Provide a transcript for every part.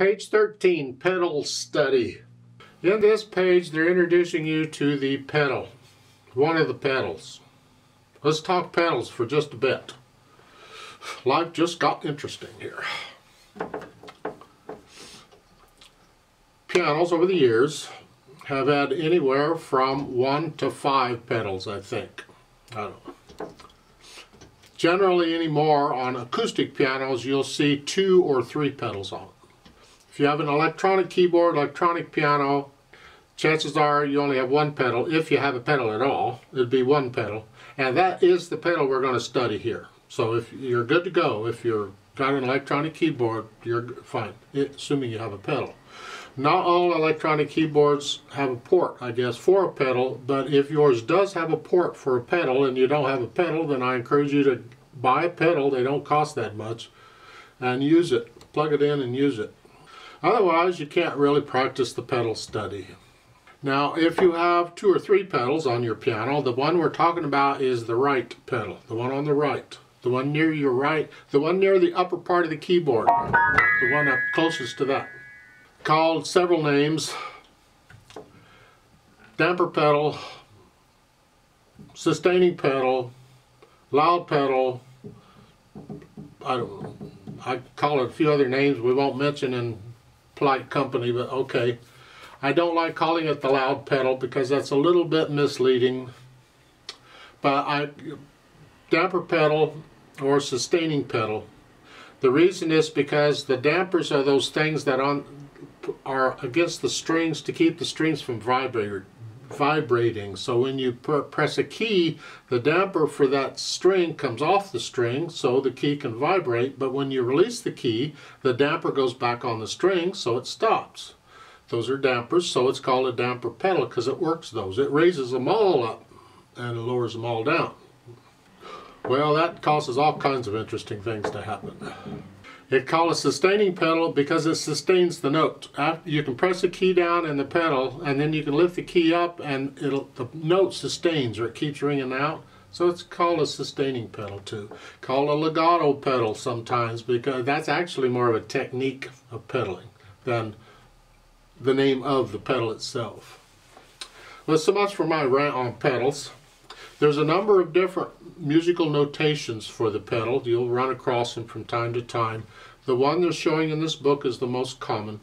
Page 13, pedal study. In this page, they're introducing you to the pedal, one of the pedals. Let's talk pedals for just a bit. Life just got interesting here. Pianos over the years have had anywhere from one to five pedals, I think. I don't know. Generally anymore on acoustic pianos, you'll see two or three pedals on If you have an electronic keyboard, electronic piano, chances are you only have one pedal. If you have a pedal at all, it'd be one pedal. And that is the pedal we're going to study here. So if you're good to go, if you've got an electronic keyboard, you're fine, assuming you have a pedal. Not all electronic keyboards have a port, I guess, for a pedal, but if yours does have a port for a pedal and you don't have a pedal, then I encourage you to buy a pedal, they don't cost that much, and use it. Plug it in and use it. Otherwise, you can't really practice the pedal study. Now, if you have two or three pedals on your piano, the one we're talking about is the right pedal, the one on the right, the one near your right, the one near the upper part of the keyboard, the one up closest to that called several names. Damper pedal, sustaining pedal, loud pedal, I don't know, I call it a few other names we won't mention in polite company, but okay. I don't like calling it the loud pedal because that's a little bit misleading. But I, damper pedal or sustaining pedal. The reason is because the dampers are those things that on are against the strings to keep the strings from vibrating. Vibrating. So when you press a key, the damper for that string comes off the string so the key can vibrate, but when you release the key, the damper goes back on the string so it stops. Those are dampers, so it's called a damper pedal because it works those. It raises them all up and it lowers them all down. Well, that causes all kinds of interesting things to happen. It's called a sustaining pedal because it sustains the note. Uh, you can press a key down in the pedal and then you can lift the key up and the note sustains or it keeps ringing out. So it's called a sustaining pedal too. Called a legato pedal sometimes because that's actually more of a technique of pedaling than the name of the pedal itself. Well, so much for my rant on pedals. There's a number of different musical notations for the pedal. You'll run across them from time to time. The one they're showing in this book is the most common.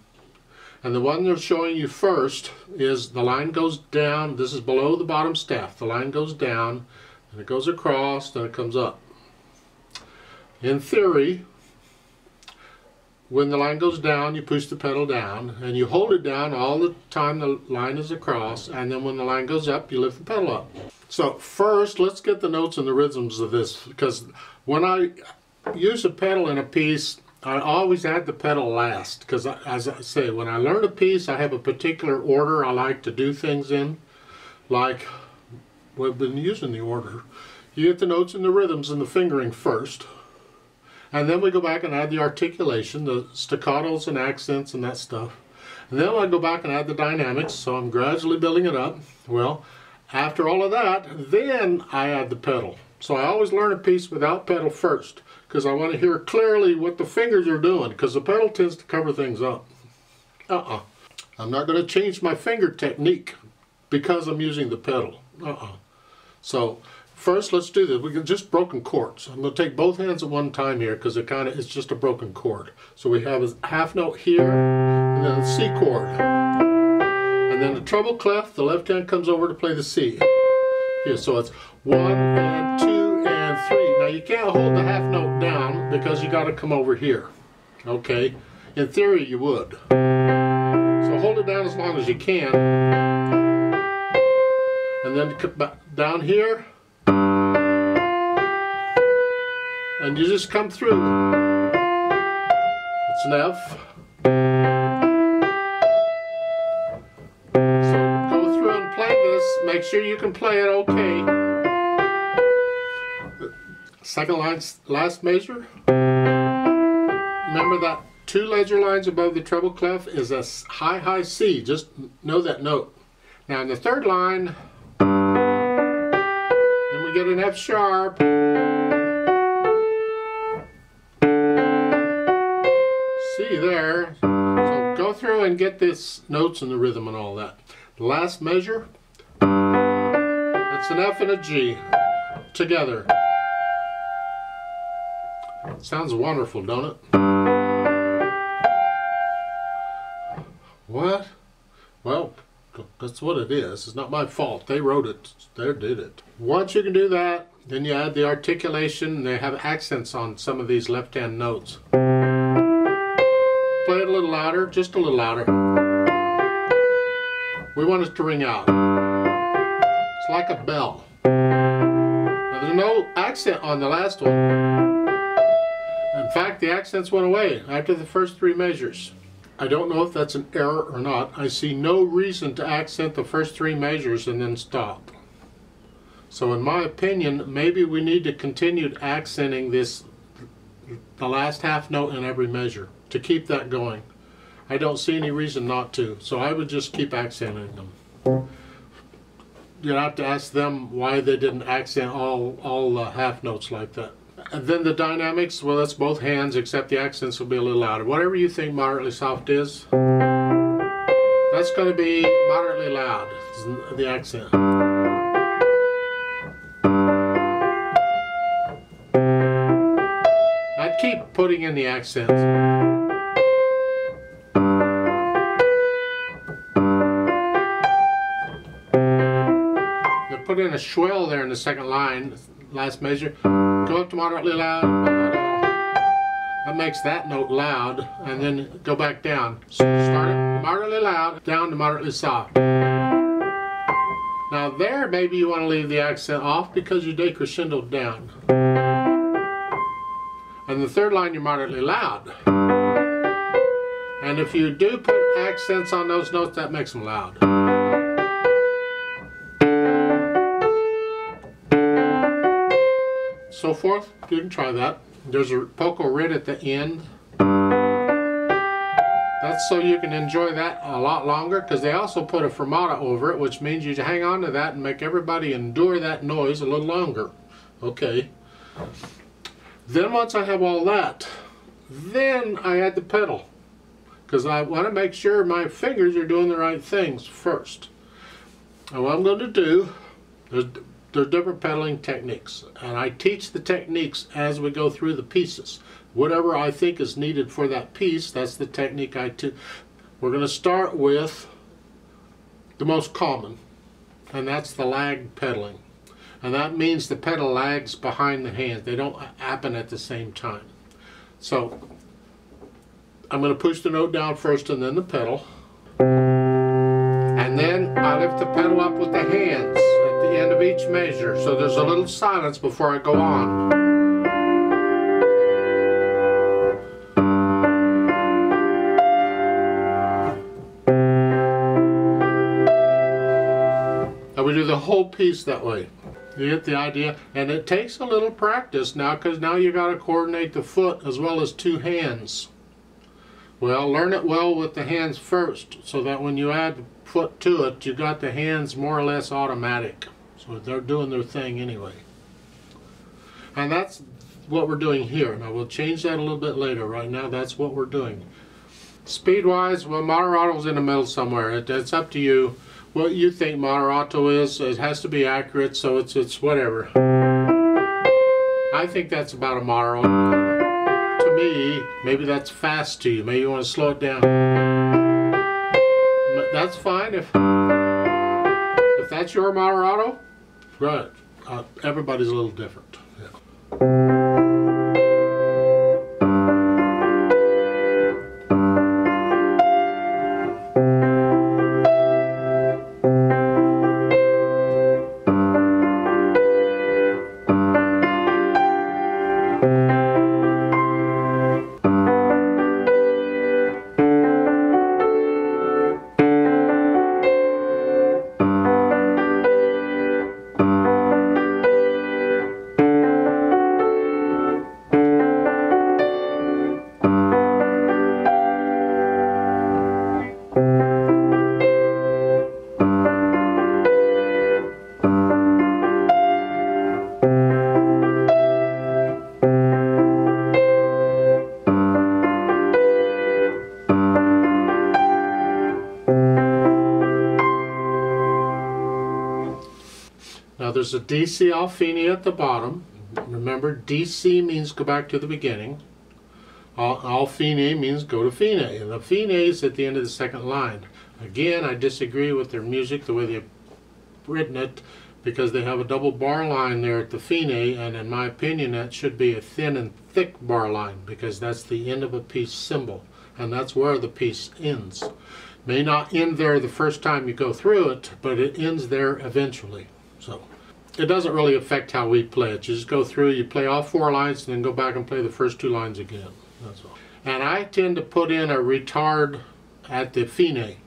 And the one they're showing you first is the line goes down. This is below the bottom staff. The line goes down, and it goes across, then it comes up. In theory, when the line goes down, you push the pedal down, and you hold it down all the time the line is across, and then when the line goes up, you lift the pedal up. So first, let's get the notes and the rhythms of this, because when I use a pedal in a piece, I always add the pedal last, because as I say, when I learn a piece, I have a particular order I like to do things in, like we've been using the order. You get the notes and the rhythms and the fingering first, and then we go back and add the articulation, the staccatos and accents and that stuff. And then I go back and add the dynamics, so I'm gradually building it up. Well, after all of that, then I add the pedal. So I always learn a piece without pedal first because I want to hear clearly what the fingers are doing because the pedal tends to cover things up. Uh-uh. I'm not going to change my finger technique because I'm using the pedal. Uh-uh. So first let's do this. We can just broken chords. I'm going to take both hands at one time here because it kind of it's just a broken chord. So we have a half note here and then a C chord. And then the treble clef, the left hand comes over to play the C. Here, so it's one and two and three. Now you can't hold the half note down because you got to come over here. Okay? In theory you would. So hold it down as long as you can. And then down here. And you just come through. It's an F. So go through and play this. Make sure you can play it okay. Second line, last measure. Remember that two ledger lines above the treble clef is a high, high C. Just know that note. Now in the third line, then we get an F sharp. There. So go through and get this notes and the rhythm and all that. The last measure, it's an F and a G together. Sounds wonderful, don't it? What? Well, that's what it is. It's not my fault. They wrote it. They did it. Once you can do that, then you add the articulation. They have accents on some of these left-hand notes. Play it a little louder, just a little louder. We want it to ring out. It's like a bell. Now, there's no accent on the last one. In fact, the accents went away after the first three measures. I don't know if that's an error or not. I see no reason to accent the first three measures and then stop. So in my opinion, maybe we need to continue accenting this, the last half note in every measure to keep that going. I don't see any reason not to, so I would just keep accenting them. You'd have to ask them why they didn't accent all, all uh, half notes like that. And then the dynamics, well, that's both hands, except the accents will be a little louder. Whatever you think moderately soft is, that's going to be moderately loud, the accent. I'd keep putting in the accents. In a swell there in the second line, last measure. Go up to moderately loud. That makes that note loud, and then go back down. Start it moderately loud, down to moderately soft. Now there, maybe you want to leave the accent off because you decrescendoed down. And the third line, you're moderately loud. And if you do put accents on those notes, that makes them loud. So forth. You can try that. There's a poco rit at the end. That's so you can enjoy that a lot longer because they also put a fermata over it, which means you hang on to that and make everybody endure that noise a little longer. Okay. Then once I have all that, then I add the pedal because I want to make sure my fingers are doing the right things first. And what I'm going to do, there's there's different pedaling techniques and I teach the techniques as we go through the pieces. Whatever I think is needed for that piece that's the technique I teach we're going to start with the most common and that's the lag pedaling and that means the pedal lags behind the hand. They don't happen at the same time. So I'm going to push the note down first and then the pedal. And then I lift the pedal up with the hands the end of each measure. So there's a little silence before I go on. And we do the whole piece that way. You get the idea? And it takes a little practice now because now you got to coordinate the foot as well as two hands. Well, learn it well with the hands first so that when you add foot to it, you got the hands more or less automatic. So they're doing their thing anyway. And that's what we're doing here. Now we'll change that a little bit later. Right now that's what we're doing. Speed-wise, well, Moderato's in the middle somewhere. It, it's up to you. What you think Moderato is, it has to be accurate, so it's it's whatever. I think that's about a Moderato. To me, maybe that's fast to you. Maybe you want to slow it down. That's fine if if that's your Moderato. Right. Uh, everybody's a little different. Yeah. There's a DC al Fine at the bottom. Remember, DC means go back to the beginning. Al- Alfine means go to fine, and the fine is at the end of the second line. Again, I disagree with their music, the way they've written it, because they have a double bar line there at the fine, and in my opinion, that should be a thin and thick bar line, because that's the end of a piece symbol, and that's where the piece ends. May not end there the first time you go through it, but it ends there eventually. So it doesn't really affect how we play it. You just go through, you play all four lines, and then go back and play the first two lines again. That's all. And I tend to put in a retard at the fine.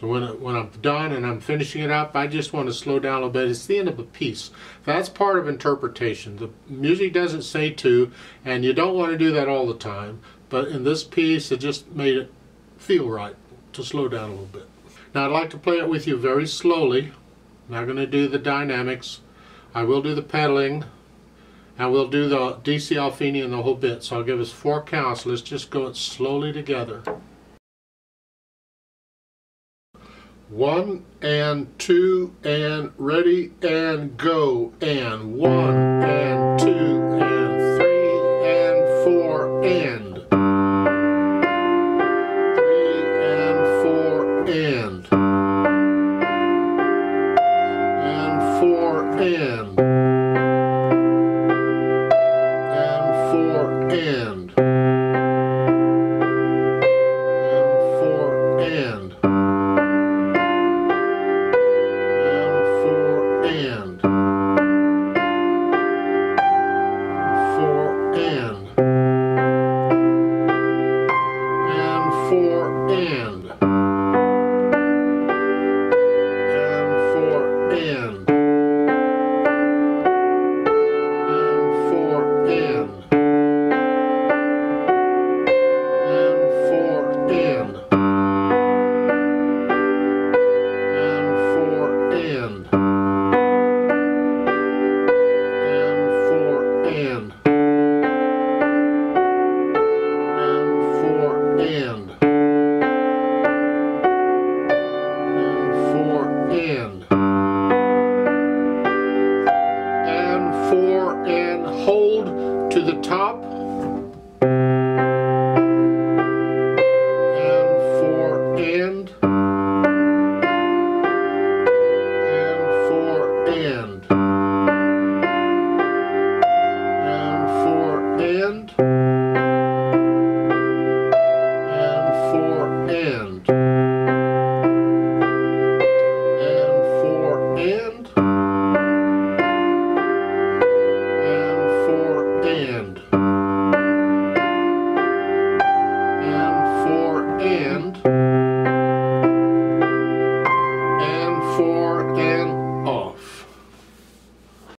So when, it, when I'm done and I'm finishing it up, I just want to slow down a little bit. It's the end of a piece. That's part of interpretation. The music doesn't say to, and you don't want to do that all the time. But in this piece, it just made it feel right to slow down a little bit. Now I'd like to play it with you very slowly. I'm not going to do the dynamics. I will do the pedaling. And we'll do the DC al Fine and the whole bit. So I'll give us four counts. Let's just go it slowly together. One and two and ready and go and one and two